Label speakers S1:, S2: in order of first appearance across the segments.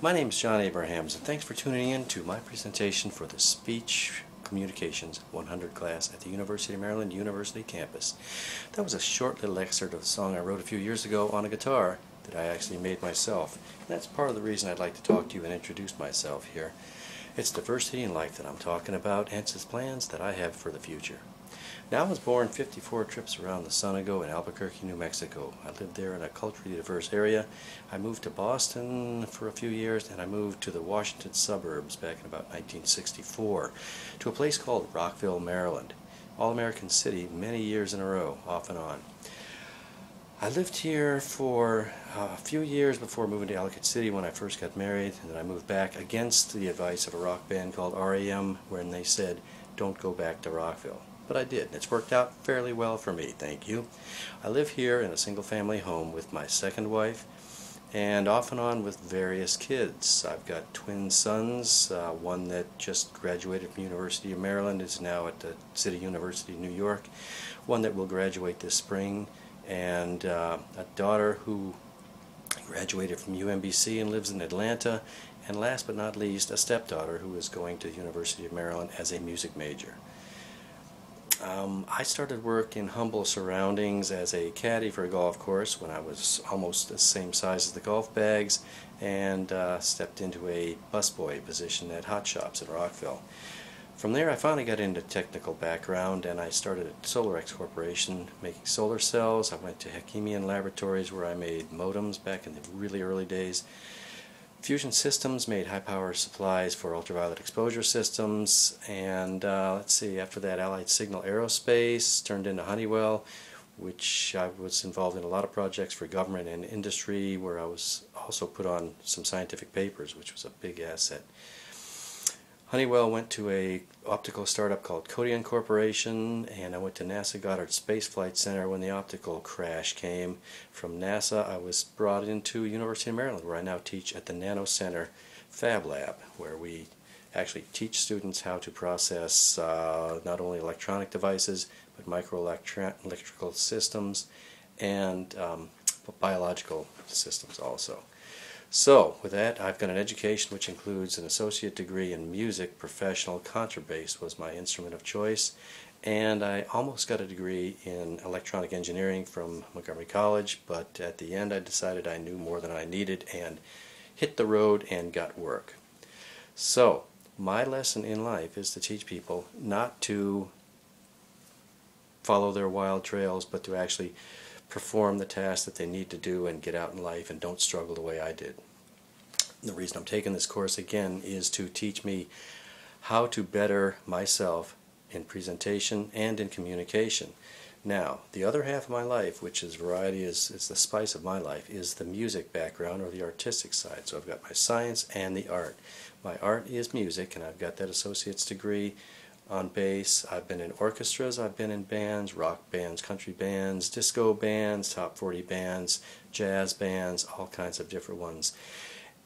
S1: My name is John Abrahams, and thanks for tuning in to my presentation for the Speech Communications 100 class at the University of Maryland University campus. That was a short little excerpt of a song I wrote a few years ago on a guitar that I actually made myself. And that's part of the reason I'd like to talk to you and introduce myself here. It's diversity in life that I'm talking about, hence its plans that I have for the future. Now I was born 54 trips around the sun ago in Albuquerque, New Mexico. I lived there in a culturally diverse area. I moved to Boston for a few years and I moved to the Washington suburbs back in about 1964 to a place called Rockville, Maryland. All-American city many years in a row, off and on. I lived here for uh, a few years before moving to Ellicott City when I first got married and then I moved back against the advice of a rock band called REM when they said don't go back to Rockville but I did. It's worked out fairly well for me, thank you. I live here in a single family home with my second wife and off and on with various kids. I've got twin sons, uh, one that just graduated from University of Maryland is now at the City University of New York, one that will graduate this spring, and uh, a daughter who graduated from UMBC and lives in Atlanta, and last but not least, a stepdaughter who is going to the University of Maryland as a music major. Um, I started work in humble surroundings as a caddy for a golf course when I was almost the same size as the golf bags and uh, stepped into a busboy position at Hot Shoppes in Rockville. From there I finally got into technical background and I started at Solarex Corporation making solar cells. I went to Hekimian Laboratories where I made modems back in the really early days. Fusion Systems made high power supplies for ultraviolet exposure systems and uh, let's see after that Allied Signal Aerospace turned into Honeywell which I was involved in a lot of projects for government and industry where I was also put on some scientific papers which was a big asset. Honeywell went to a optical startup called Codeon Corporation and I went to NASA Goddard Space Flight Center when the optical crash came. From NASA I was brought into University of Maryland where I now teach at the Nano Center Fab Lab where we actually teach students how to process uh, not only electronic devices but microelectrical systems and um, biological systems also. So, with that, I've got an education which includes an associate degree in music, professional contrabass was my instrument of choice, and I almost got a degree in electronic engineering from Montgomery College, but at the end I decided I knew more than I needed and hit the road and got work. So, my lesson in life is to teach people not to follow their wild trails, but to actually perform the tasks that they need to do and get out in life and don't struggle the way I did. The reason I'm taking this course again is to teach me how to better myself in presentation and in communication. Now, the other half of my life, which is variety, is, is the spice of my life, is the music background or the artistic side. So I've got my science and the art. My art is music, and I've got that associate's degree on bass. I've been in orchestras, I've been in bands, rock bands, country bands, disco bands, top 40 bands, jazz bands, all kinds of different ones.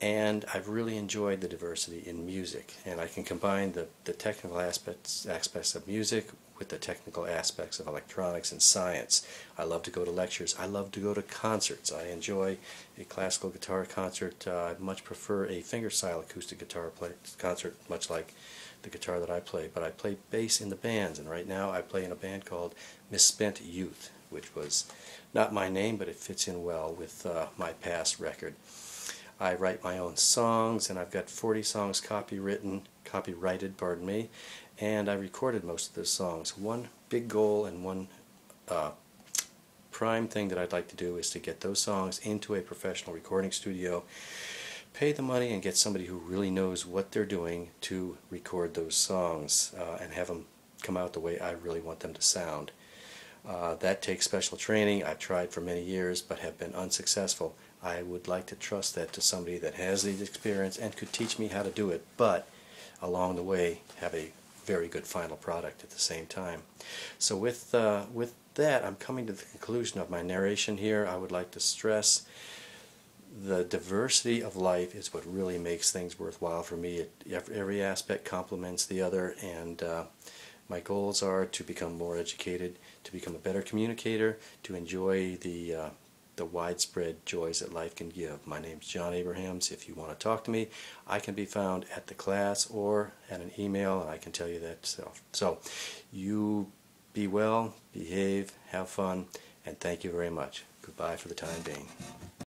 S1: And I've really enjoyed the diversity in music. And I can combine the, the technical aspects, aspects of music with the technical aspects of electronics and science. I love to go to lectures. I love to go to concerts. I enjoy a classical guitar concert. Uh, I much prefer a fingerstyle acoustic guitar play, concert, much like the guitar that I play, but I play bass in the bands, and right now I play in a band called Misspent Youth, which was not my name, but it fits in well with uh, my past record. I write my own songs, and I've got 40 songs copywritten, copyrighted, pardon me, and I recorded most of those songs. One big goal and one uh, prime thing that I'd like to do is to get those songs into a professional recording studio pay the money and get somebody who really knows what they're doing to record those songs uh, and have them come out the way I really want them to sound. Uh, that takes special training. I've tried for many years but have been unsuccessful. I would like to trust that to somebody that has the experience and could teach me how to do it, but along the way have a very good final product at the same time. So with, uh, with that, I'm coming to the conclusion of my narration here. I would like to stress the diversity of life is what really makes things worthwhile for me. It, every aspect complements the other, and uh, my goals are to become more educated, to become a better communicator, to enjoy the uh, the widespread joys that life can give. My name's John Abrahams. If you want to talk to me, I can be found at the class or at an email, and I can tell you that. So, you be well, behave, have fun, and thank you very much. Goodbye for the time being.